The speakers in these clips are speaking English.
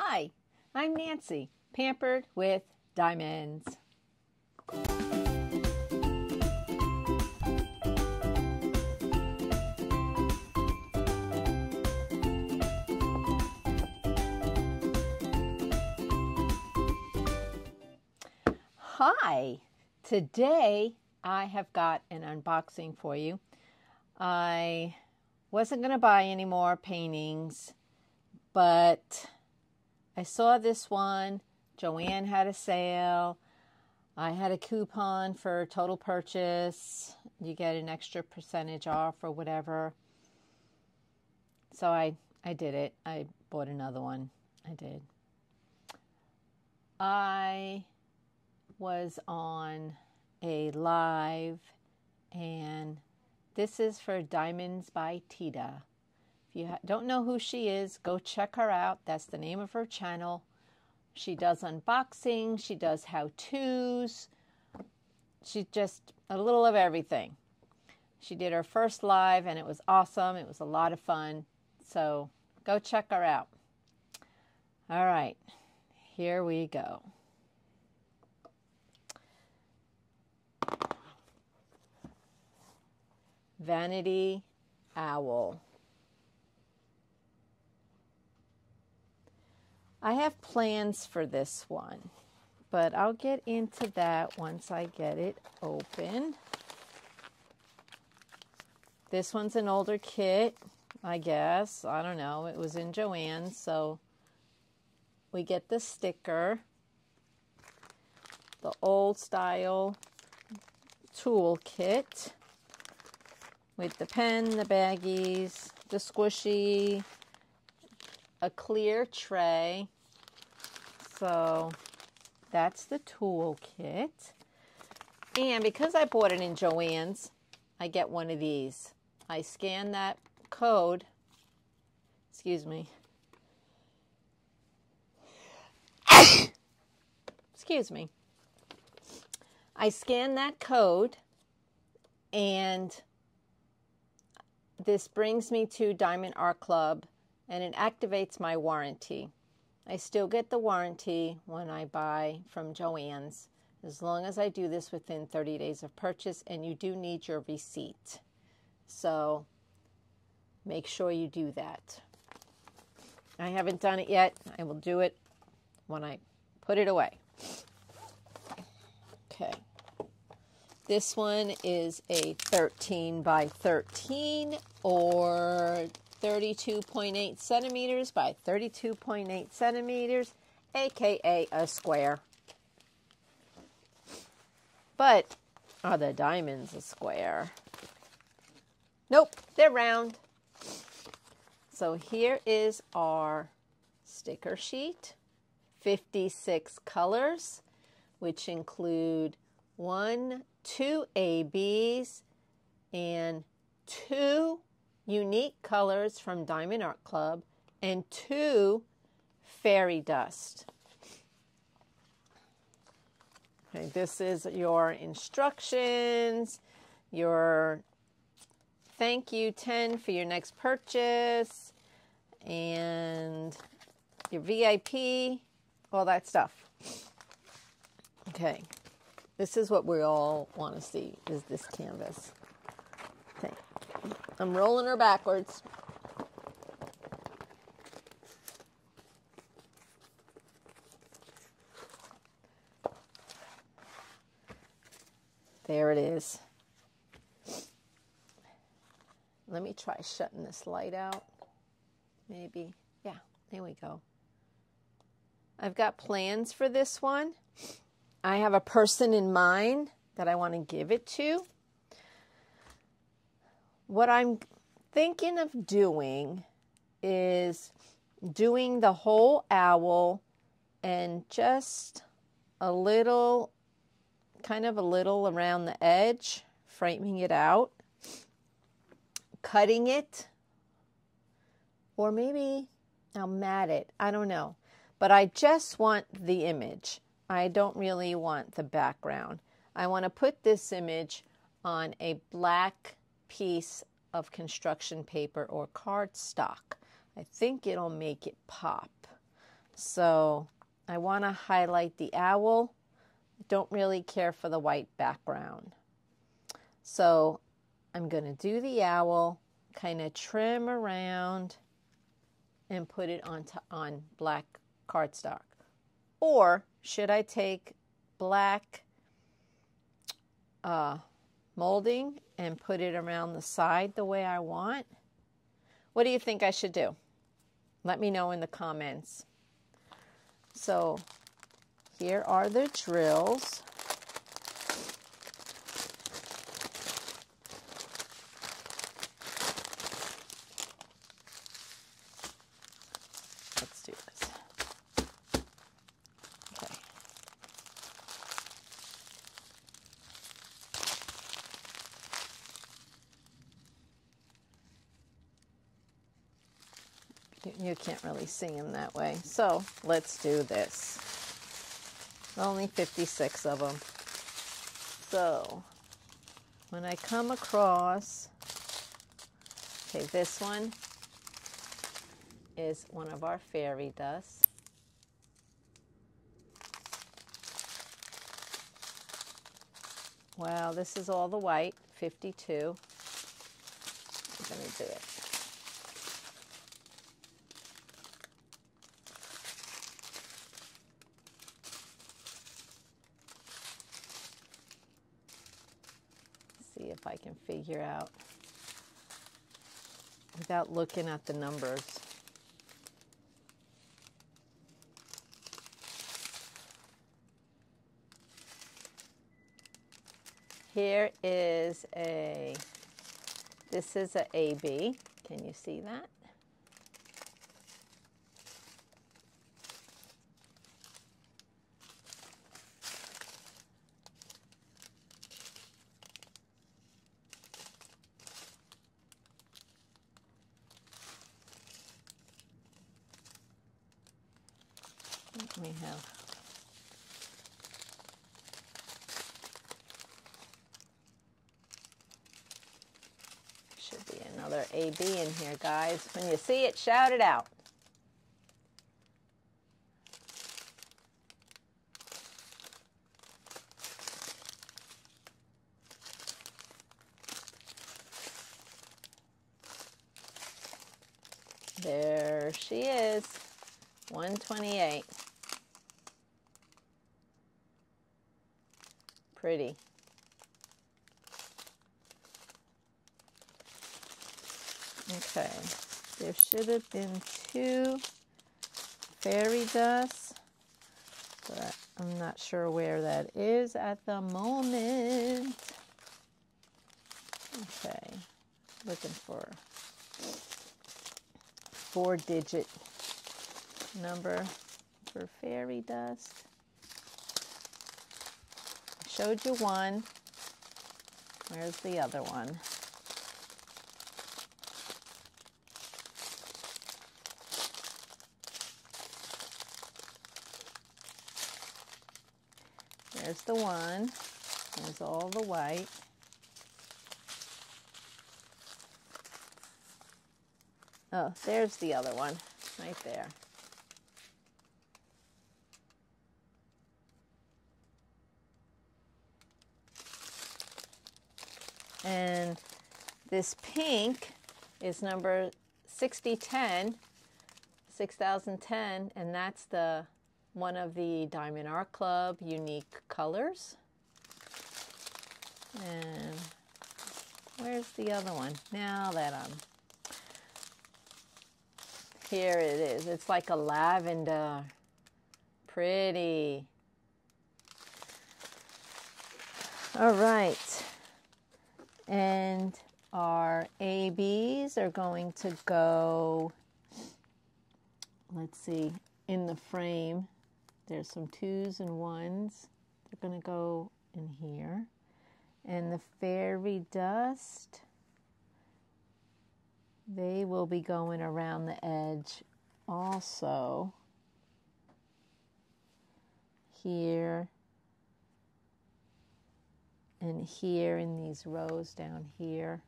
Hi, I'm Nancy, pampered with diamonds. Hi, today I have got an unboxing for you. I wasn't going to buy any more paintings, but I saw this one. Joann had a sale. I had a coupon for total purchase. You get an extra percentage off or whatever. So I I did it. I bought another one. I did. I was on a live, and this is for Diamonds by Tita. You don't know who she is, go check her out. That's the name of her channel. She does unboxing, she does how to's, she's just a little of everything. She did her first live and it was awesome. It was a lot of fun. So go check her out. All right, here we go. Vanity Owl. I have plans for this one, but I'll get into that once I get it open. This one's an older kit, I guess. I don't know. It was in Joann's, so we get the sticker, the old style tool kit with the pen, the baggies, the squishy, a clear tray. So that's the toolkit. And because I bought it in Joann's, I get one of these. I scan that code. Excuse me. Excuse me. I scan that code and this brings me to Diamond Art Club and it activates my warranty. I still get the warranty when I buy from Joann's as long as I do this within 30 days of purchase and you do need your receipt. So make sure you do that. I haven't done it yet. I will do it when I put it away. Okay. This one is a 13 by 13 or 32.8 centimeters by 32.8 centimeters, aka a square. But are the diamonds a square? Nope, they're round. So here is our sticker sheet 56 colors, which include one, two ABs, and two unique colors from Diamond Art Club, and two fairy dust. Okay, this is your instructions, your thank you 10 for your next purchase, and your VIP, all that stuff. Okay, this is what we all want to see is this canvas. I'm rolling her backwards. There it is. Let me try shutting this light out. Maybe. Yeah, there we go. I've got plans for this one. I have a person in mind that I want to give it to. What I'm thinking of doing is doing the whole owl and just a little, kind of a little around the edge, framing it out, cutting it, or maybe I'll mat it. I don't know. But I just want the image. I don't really want the background. I want to put this image on a black piece of construction paper or cardstock. I think it'll make it pop. So I want to highlight the owl. Don't really care for the white background. So I'm going to do the owl, kind of trim around and put it on, on black cardstock. Or should I take black uh, molding and put it around the side the way I want? What do you think I should do? Let me know in the comments. So here are the drills. Let's do this. Okay. You can't really see them that way. So let's do this. Only 56 of them. So when I come across, okay, this one is one of our fairy dusts. Wow, this is all the white, 52. I'm going to do it. See if I can figure out without looking at the numbers. Here is a, this is a AB. Can you see that? We have should be another AB in here, guys. When you see it, shout it out. There she is, 128. Pretty. Okay, there should have been two fairy dust, but I'm not sure where that is at the moment. Okay, looking for four digit number for fairy dust showed you one. Where's the other one? There's the one. There's all the white. Oh, there's the other one, right there. And this pink is number 6010, 6010, and that's the one of the Diamond Art Club unique colors. And where's the other one? Now that I'm here it is. It's like a lavender. Pretty. All right. And our ABs are going to go, let's see, in the frame. There's some twos and ones. They're going to go in here. And the fairy dust, they will be going around the edge also. Here and here in these rows down here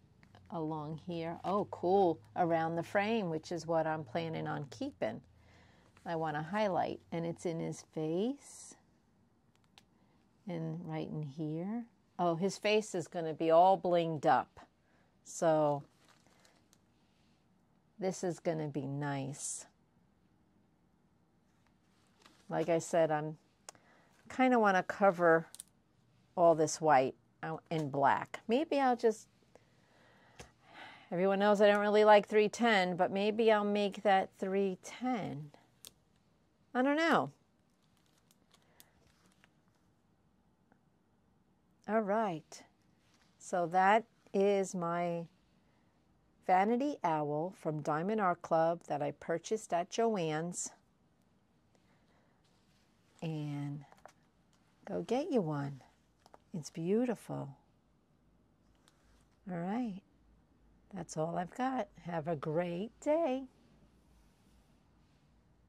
along here. Oh, cool. Around the frame, which is what I'm planning on keeping. I want to highlight, and it's in his face and right in here. Oh, his face is going to be all blinged up. So this is going to be nice. Like I said, I'm kind of want to cover all this white in black. Maybe I'll just, everyone knows I don't really like 310, but maybe I'll make that 310. I don't know. All right. So that is my Vanity Owl from Diamond Art Club that I purchased at Joann's. And go get you one. It's beautiful. All right. That's all I've got. Have a great day.